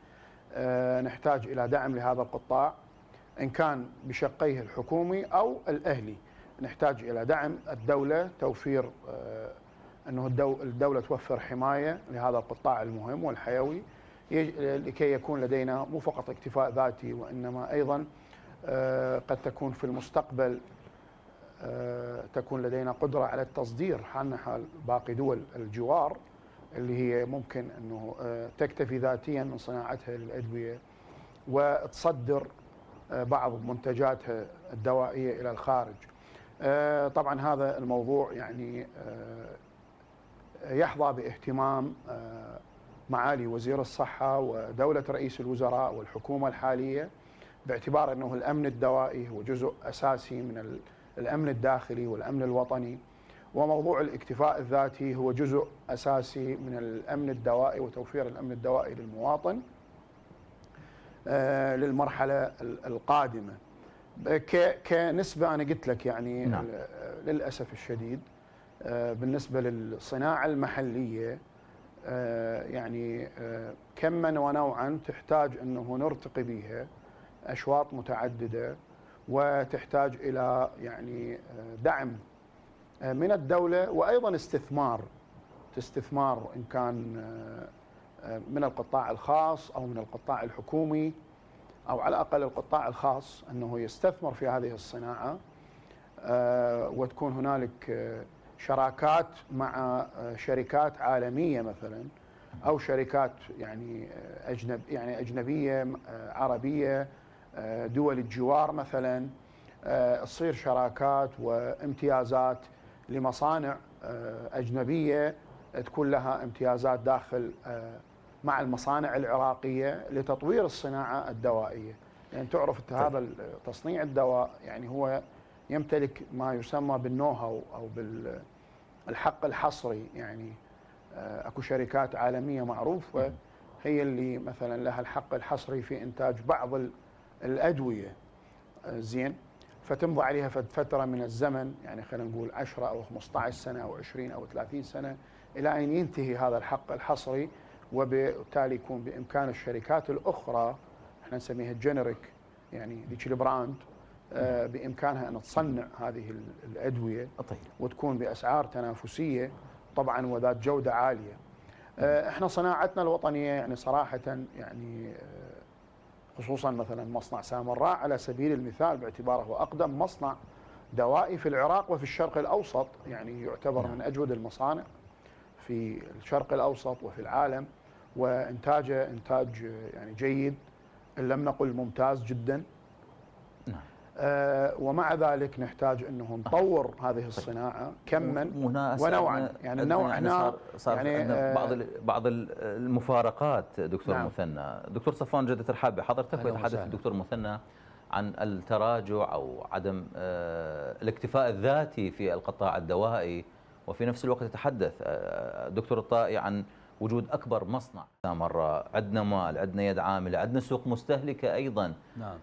أه نحتاج إلى دعم لهذا القطاع إن كان بشقيه الحكومي أو الأهلي. نحتاج إلى دعم الدولة توفير أه أنه الدولة توفر حماية لهذا القطاع المهم والحيوي. لكي يكون لدينا مو فقط اكتفاء ذاتي وإنما أيضا أه قد تكون في المستقبل أه تكون لدينا قدرة على التصدير حالنا حال باقي دول الجوار اللي هي ممكن أنه أه تكتفي ذاتيا من صناعتها للأدوية وتصدر بعض منتجاتها الدوائية إلى الخارج. طبعا هذا الموضوع يعني يحظى باهتمام معالي وزير الصحة ودولة رئيس الوزراء والحكومة الحالية باعتبار أنه الأمن الدوائي هو جزء أساسي من الأمن الداخلي والأمن الوطني وموضوع الاكتفاء الذاتي هو جزء أساسي من الأمن الدوائي وتوفير الأمن الدوائي للمواطن للمرحلة القادمة كنسبة أنا قلت لك يعني نعم. للأسف الشديد بالنسبة للصناعة المحلية يعني كما ونوعا تحتاج أنه نرتقي بها أشواط متعددة وتحتاج إلى يعني دعم من الدولة وأيضا استثمار استثمار إن كان من القطاع الخاص أو من القطاع الحكومي أو على الأقل القطاع الخاص أنه يستثمر في هذه الصناعة وتكون هنالك شراكات مع شركات عالمية مثلا أو شركات يعني اجنب يعني أجنبية عربية دول الجوار مثلا تصير شراكات وامتيازات لمصانع أجنبية تكون لها امتيازات داخل مع المصانع العراقية لتطوير الصناعة الدوائية، يعني تعرف انت هذا تصنيع الدواء يعني هو يمتلك ما يسمى بالنو هاو أو بالحق الحصري يعني أكو شركات عالمية معروفة هي اللي مثلا لها الحق الحصري في إنتاج بعض الأدوية. زين. فتمضي عليها فترة من الزمن يعني خلينا نقول 10 أو 15 سنة أو 20 أو 30 سنة إلى أن ينتهي هذا الحق الحصري وبالتالي يكون بإمكان الشركات الأخرى إحنا نسميها ال generic يعني ذيك ال brand آه بإمكانها أن تصنع هذه الأدوية طيب. وتكون بأسعار تنافسية طبعا وذات جودة عالية. آه إحنا صناعتنا الوطنية يعني صراحة يعني آه خصوصا مثلا مصنع سامراء على سبيل المثال باعتباره أقدم مصنع دوائي في العراق وفي الشرق الأوسط يعني يعتبر من أجود المصانع في الشرق الأوسط وفي العالم وإنتاجه إنتاج يعني جيد إن لم نقل ممتاز جدا نعم. آه ومع ذلك نحتاج إنه نطور هذه الصناعة كما ونوعا. يعني النوع يعني صار, صار يعني آه بعض بعض المفارقات دكتور نعم. مثنى. دكتور صفوان جدة ترحابي حضرتك ويتحدث الدكتور مثنى عن التراجع أو عدم آه الاكتفاء الذاتي في القطاع الدوائي وفي نفس الوقت يتحدث دكتور الطائي عن وجود أكبر مصنع. مرة عندنا مال عندنا يد عاملة عندنا سوق مستهلكة أيضا. نعم.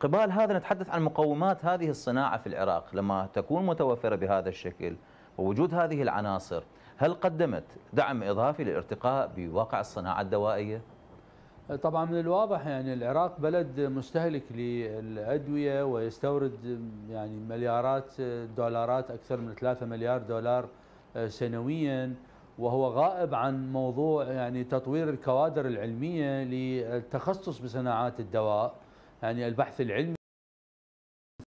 قبال هذا نتحدث عن مقومات هذه الصناعة في العراق لما تكون متوفرة بهذا الشكل ووجود هذه العناصر هل قدمت دعم إضافي للارتقاء بواقع الصناعة الدوائية؟ طبعا من الواضح يعني العراق بلد مستهلك للأدوية ويستورد يعني مليارات دولارات أكثر من 3 مليار دولار سنويا. وهو غائب عن موضوع يعني تطوير الكوادر العلمية للتخصص بصناعات الدواء. يعني البحث العلمي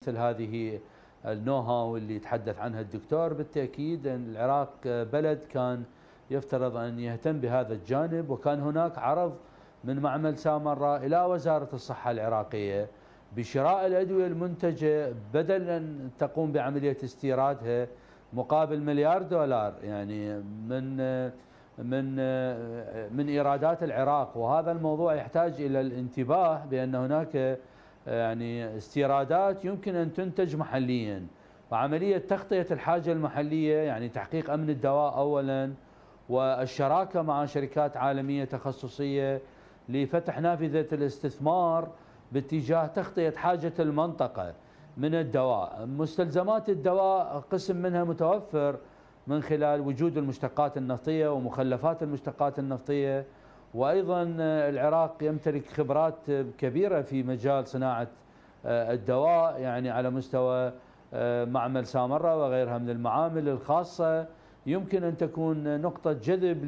مثل هذه النو هاو اللي يتحدث عنها الدكتور بالتأكيد إن العراق بلد كان يفترض أن يهتم بهذا الجانب وكان هناك عرض من معمل سامراء إلى وزارة الصحة العراقية بشراء الأدوية المنتجة بدل ان تقوم بعملية استيرادها. مقابل مليار دولار يعني من من من إيرادات العراق. وهذا الموضوع يحتاج إلى الانتباه بأن هناك يعني استيرادات يمكن أن تنتج محليا. وعملية تغطية الحاجة المحلية يعني تحقيق أمن الدواء اولا والشراكة مع شركات عالمية تخصصية لفتح نافذة الاستثمار باتجاه تغطية حاجة المنطقة. من الدواء. مستلزمات الدواء قسم منها متوفر من خلال وجود المشتقات النفطية ومخلفات المشتقات النفطية وأيضا العراق يمتلك خبرات كبيرة في مجال صناعة الدواء يعني على مستوى معمل سامرة وغيرها من المعامل الخاصة. يمكن أن تكون نقطة جذب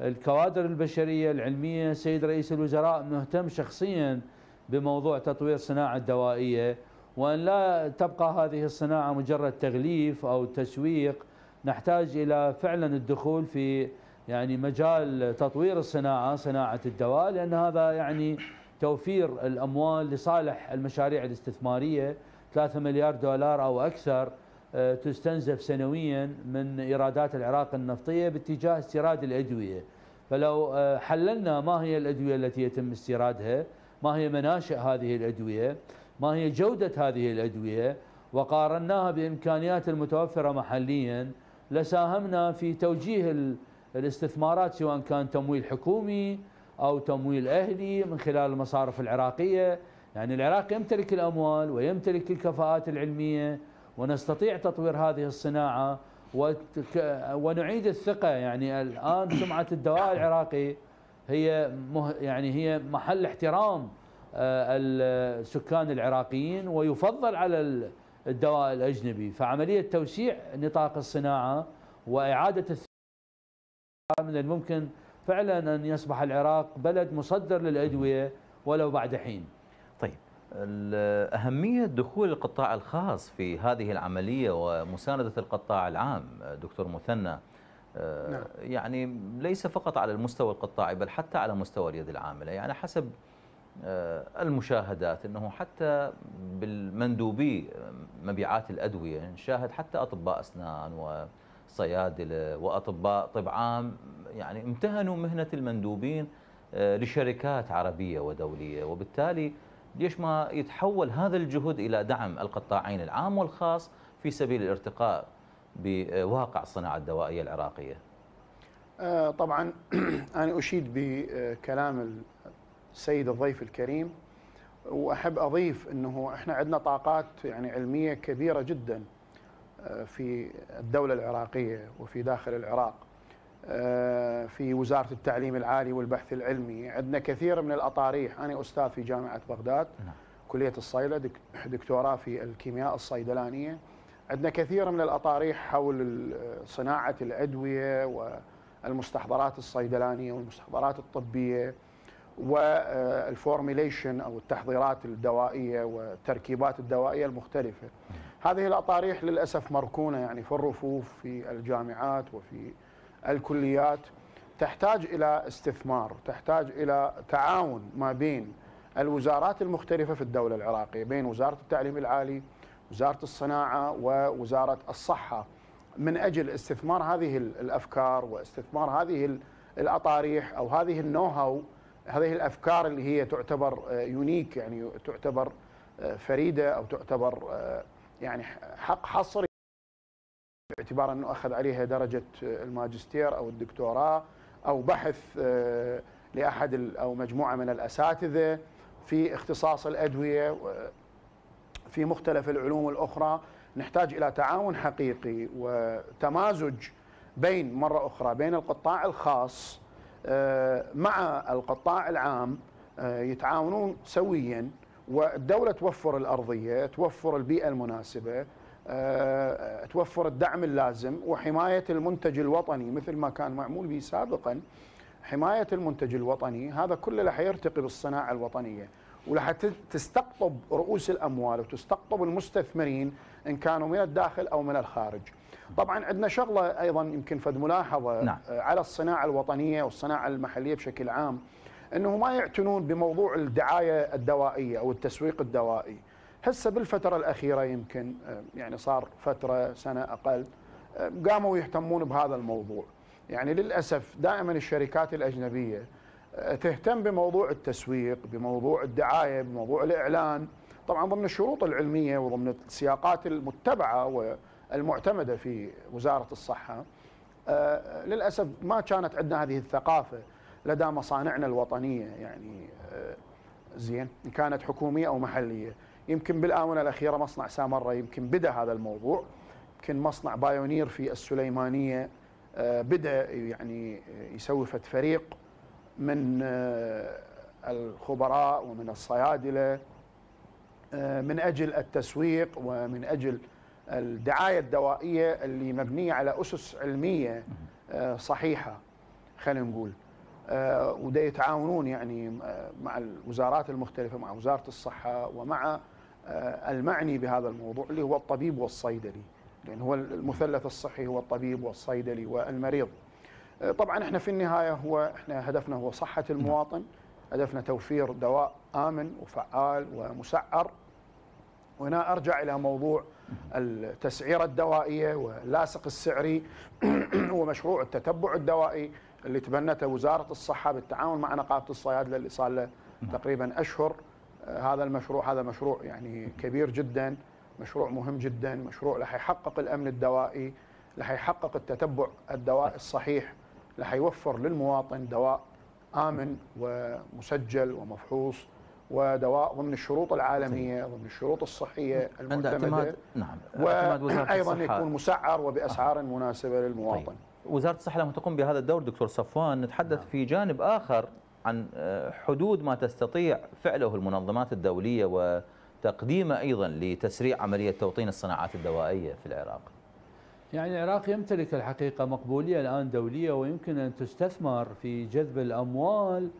للكوادر البشرية العلمية. سيد رئيس الوزراء مهتم شخصيا بموضوع تطوير الصناعة الدوائية وأن لا تبقى هذه الصناعة مجرد تغليف أو تسويق نحتاج إلى فعلا الدخول في يعني مجال تطوير الصناعة صناعة الدواء لأن هذا يعني توفير الأموال لصالح المشاريع الاستثمارية. 3 مليار دولار أو أكثر آه، تستنزف سنويا من إيرادات العراق النفطية باتجاه استيراد الأدوية. فلو آه، حللنا ما هي الأدوية التي يتم استيرادها ما هي مناشئ هذه الأدوية. ما هي جودة هذه الأدوية؟ وقارناها بإمكانيات المتوفرة محليا لساهمنا في توجيه الاستثمارات سواء كان تمويل حكومي أو تمويل أهلي من خلال المصارف العراقية. يعني العراق يمتلك الأموال ويمتلك الكفاءات العلمية ونستطيع تطوير هذه الصناعة ونعيد الثقة. يعني الآن سمعة الدواء العراقي هي يعني هي محل احترام السكان العراقيين ويفضل على الدواء الأجنبي. فعملية توسيع نطاق الصناعة وإعادة من الممكن فعلا أن يصبح العراق بلد مصدر للأدوية ولو بعد حين. طيب أهمية دخول القطاع الخاص في هذه العملية ومساندة القطاع العام دكتور مثنى آه، نعم. يعني ليس فقط على المستوى القطاعي بل حتى على مستوى اليد العاملة. يعني حسب آه، المشاهدات أنه حتى بالمندوبي مبيعات الأدوية نشاهد حتى أطباء أسنان وصيادلة وأطباء طب عام يعني امتهنوا مهنة المندوبين آه، لشركات عربية ودولية. وبالتالي ليش ما يتحول هذا الجهد إلى دعم القطاعين العام والخاص في سبيل الارتقاء بواقع الصناعة الدوائية العراقية؟ آه، طبعا *clears throat* أنا أشيد بكلام السيد الضيف الكريم وأحب أضيف أنه إحنا عندنا طاقات يعني علمية كبيرة جدا آه، في الدولة العراقية وفي داخل العراق آه، في وزارة التعليم العالي والبحث العلمي. عندنا كثير من الأطاريح. أنا أستاذ في جامعة بغداد نعم. كلية الصيدلة دكتوراه في الكيمياء الصيدلانية. عندنا كثير من الأطاريح حول صناعة الأدوية والمستحضرات الصيدلانية والمستحضرات الطبية. والفورميليشن أو التحضيرات الدوائية والتركيبات الدوائية المختلفة. هذه الأطاريح للأسف مركونة يعني في الرفوف في الجامعات وفي الكليات. تحتاج إلى استثمار تحتاج إلى تعاون ما بين الوزارات المختلفة في الدولة العراقية بين وزارة التعليم العالي وزارة الصناعة ووزارة الصحة. من أجل استثمار هذه الأفكار واستثمار هذه الأطاريح أو هذه النو هاو هذه الأفكار اللي هي تعتبر يونيك يعني تعتبر فريدة أو تعتبر يعني حق حصري باعتبار أنه أخذ عليها درجة الماجستير أو الدكتوراه أو بحث لأحد أو مجموعة من الأساتذة في اختصاص الأدوية في مختلف العلوم الأخرى. نحتاج إلى تعاون حقيقي وتمازج بين مرة أخرى بين القطاع الخاص آه، مع القطاع العام آه، يتعاونون سويا والدولة توفر الأرضية توفر البيئة المناسبة آه، توفر الدعم اللازم وحماية المنتج الوطني مثل ما كان معمول به سابقا حماية المنتج الوطني هذا كله رح يرتقي بالصناعة الوطنية. ورح تستقطب رؤوس الأموال وتستقطب المستثمرين إن كانوا من الداخل أو من الخارج. طبعا عندنا شغلة أيضا يمكن فد ملاحظة نعم. على الصناعة الوطنية والصناعة المحلية بشكل عام إنه ما يعتنون بموضوع الدعاية الدوائية أو التسويق الدوائي. هسه بالفترة الأخيرة يمكن يعني صار فترة سنة أقل قاموا يهتمون بهذا الموضوع. يعني للأسف دائما الشركات الأجنبية تهتم بموضوع التسويق بموضوع الدعاية بموضوع الإعلان. طبعا ضمن الشروط العلمية وضمن السياقات المتبعة والمعتمدة في وزارة الصحة آه، للأسف ما كانت عندنا هذه الثقافة لدى مصانعنا الوطنية. يعني آه، زين ان كانت حكومية أو محلية. يمكن بالآونة الأخيرة مصنع سامره يمكن بدا هذا الموضوع. يمكن مصنع بايونير في السليمانية آه، بدا يعني يسوي فريق. من آه، الخبراء ومن الصيادلة آه، من أجل التسويق ومن أجل الدعاية الدوائية اللي مبنية على أسس علمية صحيحة خلينا نقول. ودا يتعاونون يعني مع الوزارات المختلفة مع وزارة الصحة ومع المعني بهذا الموضوع اللي هو الطبيب والصيدلي. لأن هو المثلث الصحي هو الطبيب والصيدلي والمريض. آه، طبعا إحنا في النهاية هو إحنا هدفنا هو صحة المواطن هدفنا توفير دواء آمن وفعال ومسعر. وهنا أرجع إلى موضوع التسعيرة الدوائية واللاصق السعري *clears throat* ومشروع التتبع الدوائي اللي تبنته وزارة الصحة بالتعاون مع نقابة الصيادله اللي صار له تقريبا أشهر. آه، هذا المشروع هذا مشروع يعني كبير جدا مشروع مهم جدا مشروع رح يحقق الأمن الدوائي رح يحقق التتبع الدوائي الصحيح. رح يوفر للمواطن دواء آمن ومسجل ومفحوص ودواء ضمن الشروط العالمية ضمن الشروط الصحية المعتمدة. نعم وأيضا يكون مسعر وبأسعار مناسبة للمواطن. طيب. وزارة الصحة لما تقوم بهذا الدور دكتور صفوان نتحدث نعم. في جانب آخر عن آه، حدود ما تستطيع فعله المنظمات الدولية و تقديمه أيضا لتسريع عملية توطين الصناعات الدوائية في العراق. يعني العراق يمتلك الحقيقة مقبولية الآن دولية ويمكن أن تستثمر في جذب الأموال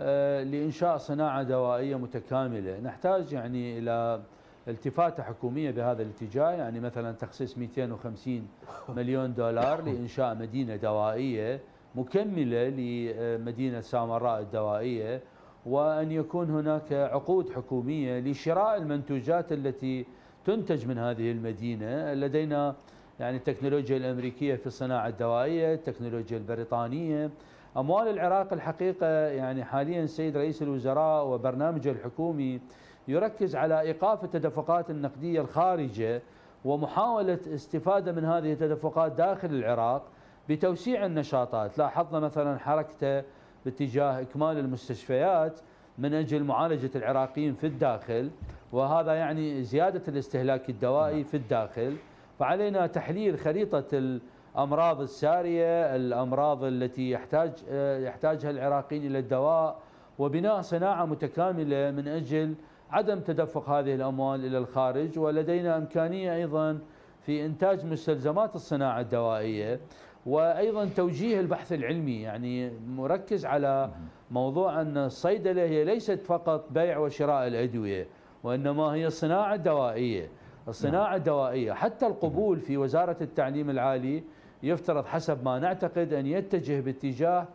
آه، لإنشاء صناعة دوائية متكاملة. نحتاج يعني إلى التفاتة حكومية بهذا الاتجاه يعني مثلا تخصيص 250 مليون دولار لإنشاء مدينة دوائية مكملة لمدينة سامراء الدوائية وأن يكون هناك عقود حكومية لشراء المنتوجات التي تنتج من هذه المدينة. لدينا يعني التكنولوجيا الأمريكية في الصناعة الدوائية التكنولوجيا البريطانية. أموال العراق الحقيقة يعني حاليا سيد رئيس الوزراء وبرنامجه الحكومي يركز على إيقاف التدفقات النقدية الخارجة ومحاولة استفادة من هذه التدفقات داخل العراق بتوسيع النشاطات. لاحظنا مثلا حركته باتجاه إكمال المستشفيات من أجل معالجة العراقيين في الداخل وهذا يعني زيادة الاستهلاك الدوائي في الداخل. فعلينا تحليل خريطة الأمراض السارية الأمراض التي يحتاج يحتاجها العراقيين إلى الدواء وبناء صناعة متكاملة من أجل عدم تدفق هذه الأموال إلى الخارج ولدينا إمكانية أيضا في إنتاج مستلزمات الصناعة الدوائية وأيضا توجيه البحث العلمي. يعني مركز على موضوع أن الصيدلة هي ليست فقط بيع وشراء الأدوية وإنما هي صناعة دوائية. الصناعة الدوائية. حتى القبول في وزارة التعليم العالي يفترض حسب ما نعتقد أن يتجه باتجاه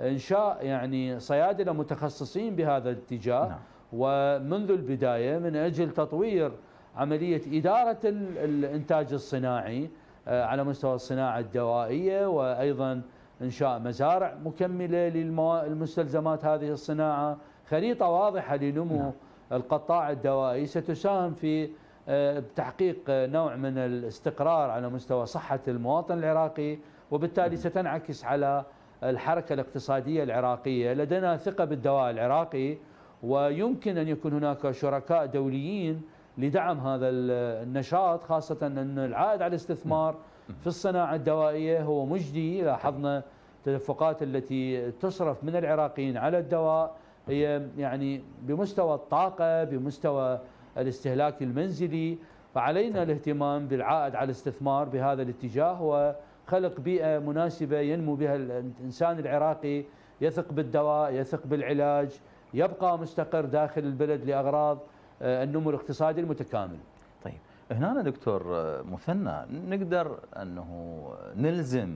إنشاء يعني صيادلة متخصصين بهذا الاتجاه. نعم. ومنذ البداية من أجل تطوير عملية إدارة الإنتاج الصناعي آه، على مستوى الصناعة الدوائية وأيضا إنشاء مزارع مكملة للمستلزمات هذه الصناعة. خريطة واضحة لنمو نعم. القطاع الدوائي. ستساهم في آه، تحقيق نوع من الاستقرار على مستوى صحة المواطن العراقي وبالتالي ستنعكس على الحركة الاقتصادية العراقية. لدينا ثقة بالدواء العراقي ويمكن أن يكون هناك شركاء دوليين لدعم هذا النشاط خاصة أن العائد على الاستثمار في الصناعة الدوائية هو مجدي لاحظنا التدفقات التي تصرف من العراقيين على الدواء. هي يعني بمستوى الطاقة بمستوى الاستهلاك المنزلي فعلينا الاهتمام بالعائد على الاستثمار بهذا الاتجاه وخلق بيئة مناسبة ينمو بها الإنسان العراقي يثق بالدواء يثق بالعلاج يبقى مستقر داخل البلد لأغراض آه، النمو الاقتصادي المتكامل. طيب هنا دكتور آه، مثنى نقدر أنه نلزم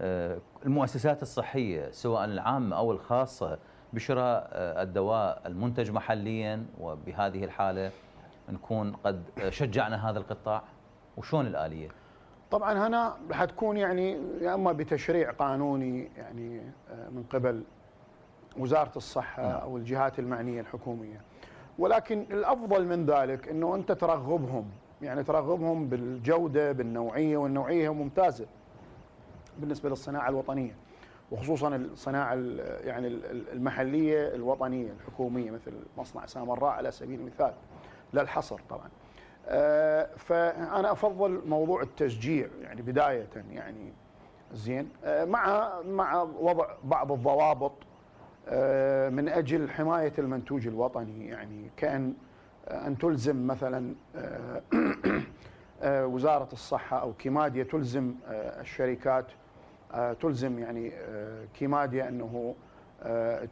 آه، المؤسسات الصحية سواء العامة أو الخاصة بشراء الدواء المنتج محليا وبهذه الحالة نكون قد شجعنا هذا القطاع وشون الآلية؟ طبعا هنا راح تكون يعني يا أما بتشريع قانوني يعني من قبل وزارة الصحة نعم. أو الجهات المعنية الحكومية ولكن الأفضل من ذلك إنه أنت ترغبهم يعني ترغبهم بالجودة بالنوعية والنوعية ممتازة بالنسبة للصناعة الوطنية وخصوصا الصناعة يعني المحلية الوطنية الحكومية مثل مصنع سامراء على سبيل المثال للحصر طبعا. آه، فأنا أفضل موضوع التشجيع يعني بداية يعني زين. آه، مع مع وضع بعض الضوابط آه، من أجل حماية المنتوج الوطني. يعني كأن أن تلزم مثلا *coughs* وزارة الصحة أو كيماديا تلزم الشركات تلزم يعني كيماديا أنه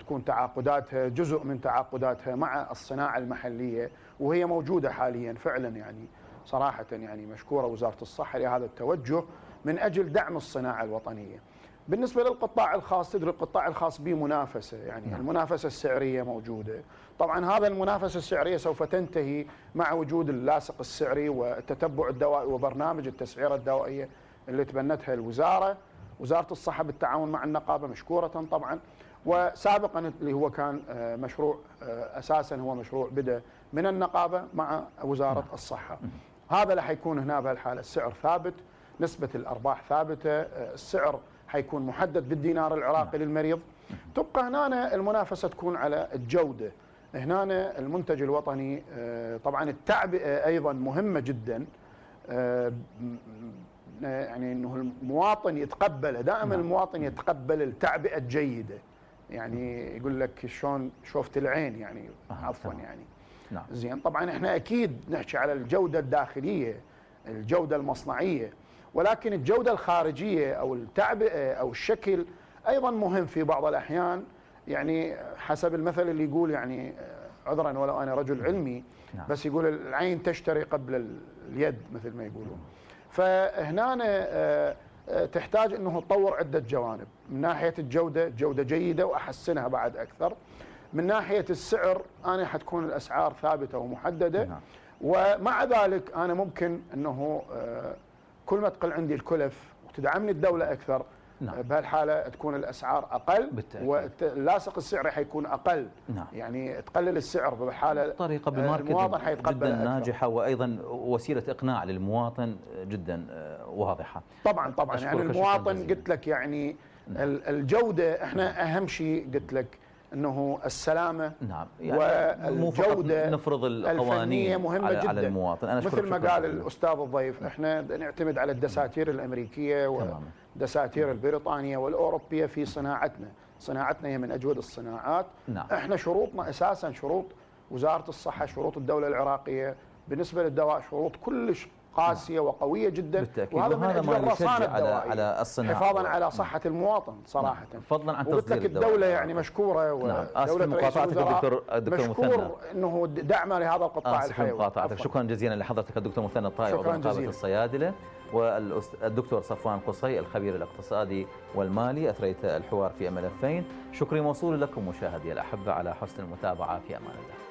تكون تعاقداتها جزء من تعاقداتها مع الصناعة المحلية. وهي موجودة حاليا فعلا يعني صراحة يعني مشكورة وزارة الصحة لهذا التوجه من أجل دعم الصناعة الوطنية. بالنسبة للقطاع الخاص تدري القطاع الخاص به منافسة يعني نعم. المنافسة السعرية موجودة. طبعا هذا المنافسة السعرية سوف تنتهي مع وجود اللاصق السعري والتتبع الدوائي وبرنامج التسعيره الدوائيه اللي تبنتها الوزارة. وزارة الصحة بالتعاون مع النقابة مشكورة طبعا وسابقا اللي هو كان آه، مشروع آه، أساسا هو مشروع بدأ من النقابة مع وزارة. الصحة. هذا اللي حيكون هنا بهالحالة السعر ثابت، نسبة الأرباح ثابتة، آه، السعر حيكون محدد بالدينار العراقي. للمريض. تبقى هنا المنافسة تكون على الجودة. هنا المنتج الوطني طبعا التعبئه أيضا مهمة جدا يعني إنه المواطن يتقبل دائما نعم. المواطن يتقبل التعبئة الجيدة يعني يقول لك شلون شوفت العين يعني عفوا يعني نعم. زين. طبعا إحنا أكيد نحكي على الجودة الداخلية الجودة المصنعية ولكن الجودة الخارجية أو التعبئه أو الشكل أيضا مهم في بعض الأحيان. يعني حسب المثل اللي يقول يعني عذرا ولو أنا رجل علمي نعم. بس يقول العين تشتري قبل اليد مثل ما يقولون. فهنا آه، آه، تحتاج إنه تطور عدة جوانب. من ناحية الجودة جودة جيدة وأحسنها بعد أكثر. من ناحية السعر أنا حتكون الأسعار ثابتة ومحددة نعم. ومع ذلك أنا ممكن أنه آه، كل ما تقل عندي الكلف وتدعمني الدولة أكثر نعم. بهالحالة تكون الأسعار أقل بالتأكيد. واللاصق السعري حيكون أقل نعم. يعني تقلل السعر بحاله طريقة بماركتنج جدا ناجحة وأيضا وسيلة إقناع للمواطن جدا آه، واضحة طبعا طبعا يعني المواطن قلت لك يعني نعم. الجودة إحنا أهم شيء قلت لك أنه السلامة نعم يعني والجودة نفرض القوانين مهمة على, جدا. على المواطن. أنا مثل ما قال الأستاذ الضيف إحنا نعتمد على الدساتير الأمريكية والدساتير البريطانية والأوروبية في صناعتنا. صناعتنا هي من أجود الصناعات. نعم. إحنا شروطنا أساسا شروط وزارة الصحة شروط الدولة العراقية. بالنسبة للدواء شروط كلش قاسية وقوية جدا. بالتأكيد. وهذا من أجل الرصانة على على الصناعة. حفاظا على صحة المواطن صراحة. نعم. فضلا عن تصدير الدولة الدولة يعني مشكورة نعم. ودولة مقاطعتك الدكتور الدكتور مشكور إنه دعمه لهذا القطاع الحيوي. مقاطعتك. شكرا جزيلا لحضرتك الدكتور مثنى الطائي عضو نقابه الصيادلة والدكتور صفوان قصي الخبير الاقتصادي والمالي أثريت الحوار في ملفين شكري موصول لكم مشاهدي الأحبة على حسن المتابعة في أمان الله.